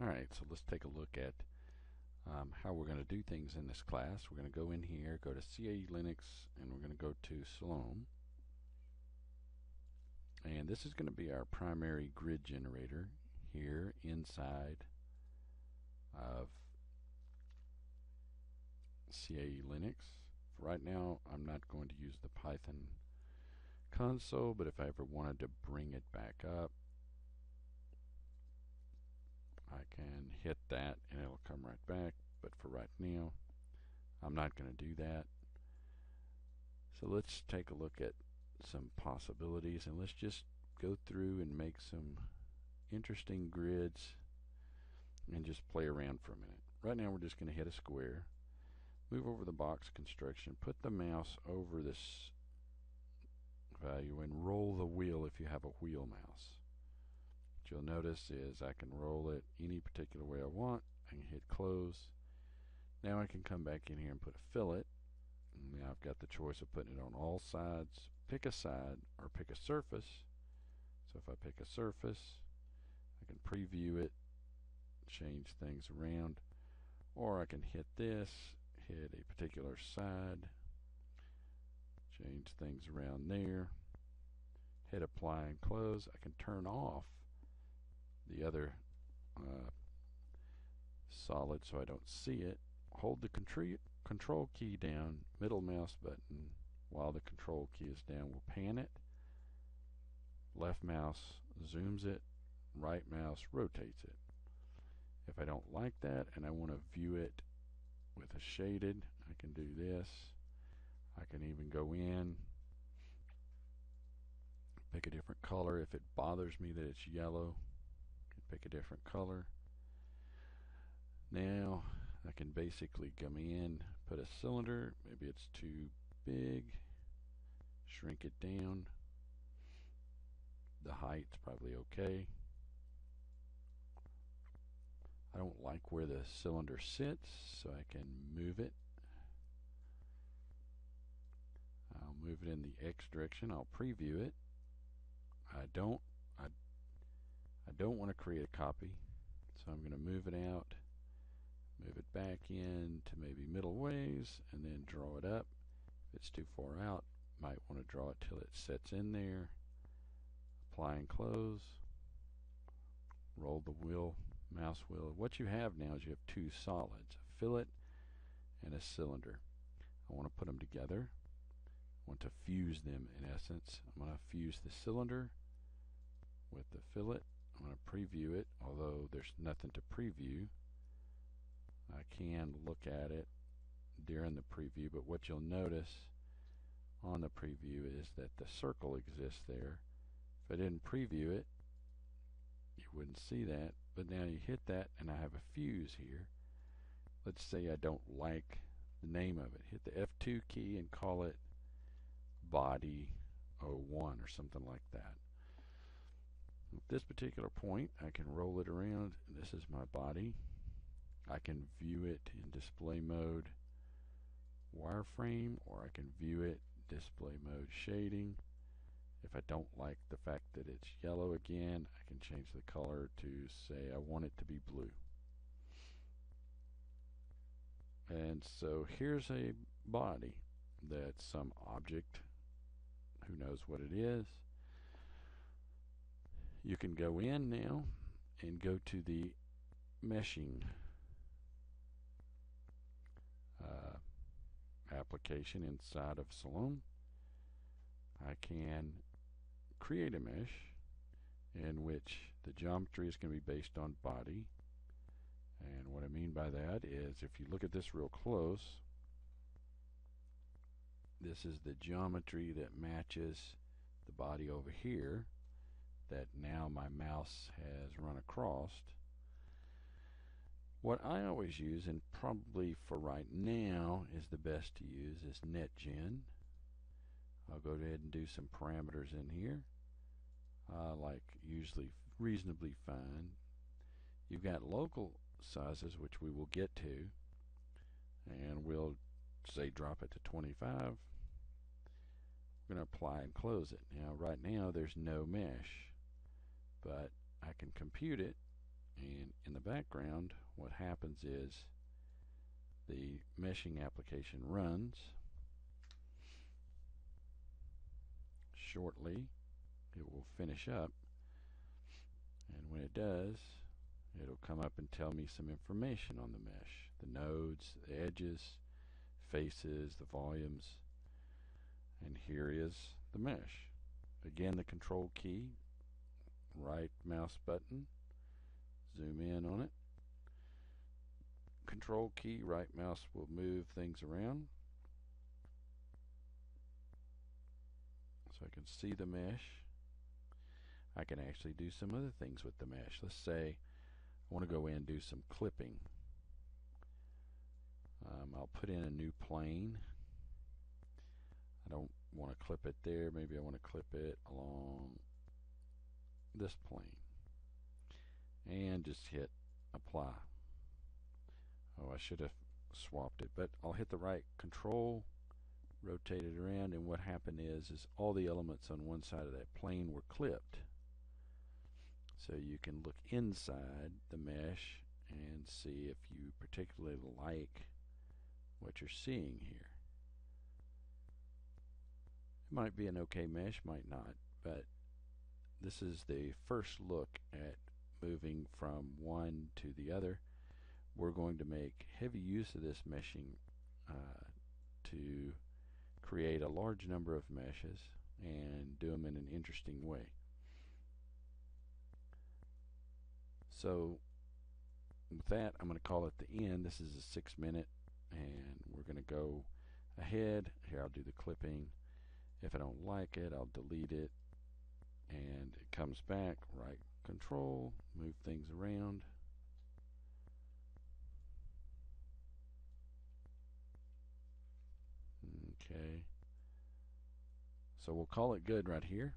Alright, so let's take a look at um, how we're going to do things in this class. We're going to go in here, go to CAE Linux, and we're going to go to Salome. And this is going to be our primary grid generator here inside of CAE Linux. For right now, I'm not going to use the Python console, but if I ever wanted to bring it back up, I can hit that and it'll come right back but for right now I'm not going to do that. So let's take a look at some possibilities and let's just go through and make some interesting grids and just play around for a minute. Right now we're just going to hit a square move over the box construction put the mouse over this value and roll the wheel if you have a wheel mouse you'll notice is I can roll it any particular way I want. I can hit close. Now I can come back in here and put a fillet. And now I've got the choice of putting it on all sides, pick a side, or pick a surface. So if I pick a surface, I can preview it, change things around, or I can hit this, hit a particular side, change things around there, hit apply and close. I can turn off the other uh, solid so I don't see it. Hold the control key down, middle mouse button while the control key is down We'll pan it. Left mouse zooms it, right mouse rotates it. If I don't like that and I want to view it with a shaded, I can do this. I can even go in, pick a different color. If it bothers me that it's yellow, pick a different color. Now I can basically come in put a cylinder maybe it's too big shrink it down. The height's probably okay. I don't like where the cylinder sits so I can move it. I'll move it in the X direction. I'll preview it. I don't don't want to create a copy so I'm going to move it out move it back in to maybe middle ways and then draw it up. If it's too far out might want to draw it till it sets in there apply and close roll the wheel mouse wheel. What you have now is you have two solids a fillet and a cylinder. I want to put them together. I want to fuse them in essence. I'm going to fuse the cylinder with the fillet I'm going to preview it although there's nothing to preview. I can look at it during the preview but what you'll notice on the preview is that the circle exists there. If I didn't preview it you wouldn't see that but now you hit that and I have a fuse here. Let's say I don't like the name of it. Hit the F2 key and call it body 01 or something like that at this particular point, I can roll it around. This is my body. I can view it in display mode wireframe or I can view it display mode shading. If I don't like the fact that it's yellow again, I can change the color to say I want it to be blue. And so here's a body that's some object, who knows what it is you can go in now and go to the meshing uh, application inside of Salome. I can create a mesh in which the geometry is going to be based on body and what I mean by that is if you look at this real close this is the geometry that matches the body over here that now my mouse has run across. What I always use, and probably for right now is the best to use, is NetGen. I'll go ahead and do some parameters in here. Uh, like usually reasonably fine. You've got local sizes, which we will get to, and we'll say drop it to 25. We're going to apply and close it. Now, right now, there's no mesh but I can compute it and in the background what happens is the meshing application runs shortly. It will finish up and when it does it'll come up and tell me some information on the mesh. The nodes the edges faces the volumes and here is the mesh. Again the control key right mouse button zoom in on it. Control key right mouse will move things around. So I can see the mesh. I can actually do some other things with the mesh. Let's say I want to go in and do some clipping. Um, I'll put in a new plane. I don't want to clip it there. Maybe I want to clip it along this plane and just hit apply. Oh I should have swapped it but I'll hit the right control rotate it around and what happened is is all the elements on one side of that plane were clipped. So you can look inside the mesh and see if you particularly like what you're seeing here. It might be an okay mesh might not but this is the first look at moving from one to the other. We're going to make heavy use of this meshing uh, to create a large number of meshes and do them in an interesting way. So with that I'm going to call it the end. This is a six minute and we're going to go ahead. Here I'll do the clipping. If I don't like it I'll delete it and it comes back right control move things around. Okay. So we'll call it good right here